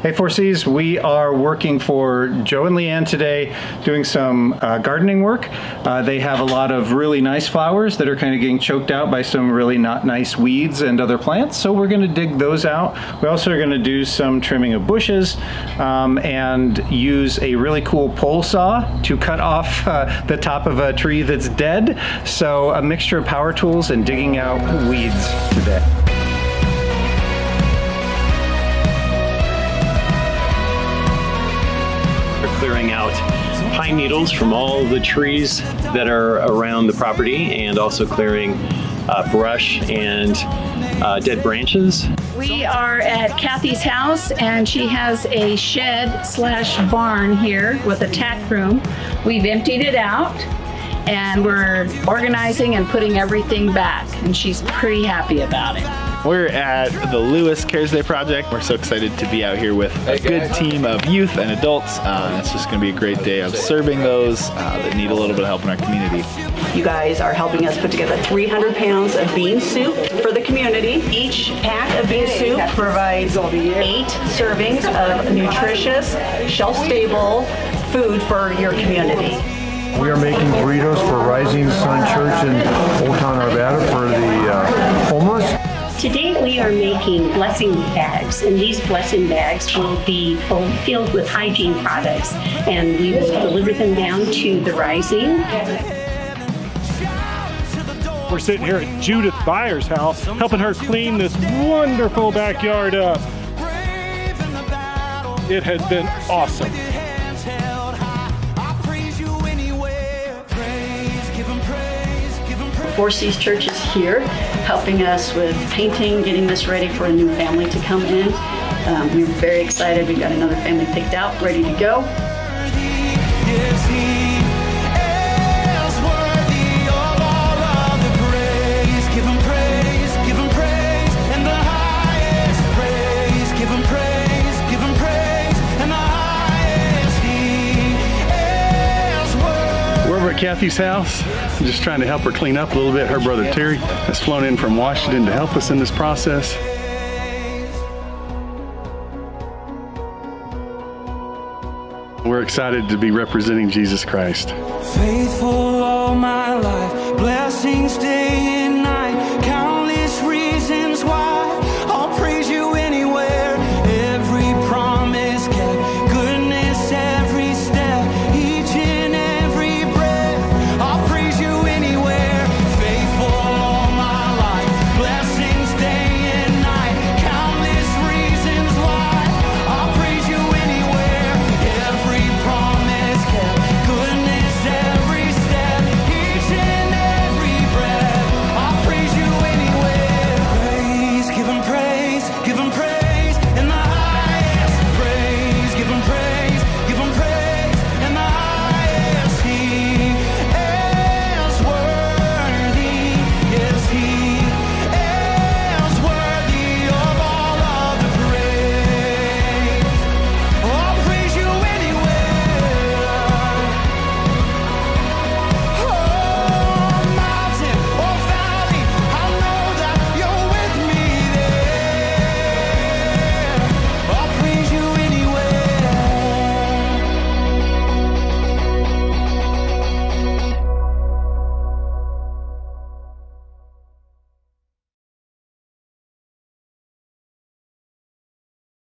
Hey 4Cs, we are working for Joe and Leanne today doing some uh, gardening work. Uh, they have a lot of really nice flowers that are kind of getting choked out by some really not nice weeds and other plants, so we're going to dig those out. We also are going to do some trimming of bushes um, and use a really cool pole saw to cut off uh, the top of a tree that's dead. So a mixture of power tools and digging out weeds today. Clearing out pine needles from all the trees that are around the property and also clearing uh, brush and uh, dead branches. We are at Kathy's house and she has a shed slash barn here with a tack room. We've emptied it out and we're organizing and putting everything back and she's pretty happy about it. We're at the Lewis Cares Day Project. We're so excited to be out here with a good team of youth and adults. Uh, it's just going to be a great day of serving those uh, that need a little bit of help in our community. You guys are helping us put together 300 pounds of bean soup for the community. Each pack of bean soup provides eight servings of nutritious, shelf-stable food for your community. We are making burritos for Rising Sun Church in Old Town Arvada for the uh, homeless. Today we are making blessing bags, and these blessing bags will be filled with hygiene products, and we will deliver them down to the Rising. We're sitting here at Judith Byers' house, helping her clean this wonderful backyard up. It has been awesome. 4Cs Church is here helping us with painting, getting this ready for a new family to come in. Um, we're very excited. We've got another family picked out, ready to go. Kathy's house, I'm just trying to help her clean up a little bit. Her brother Terry has flown in from Washington to help us in this process. We're excited to be representing Jesus Christ. Faithful all my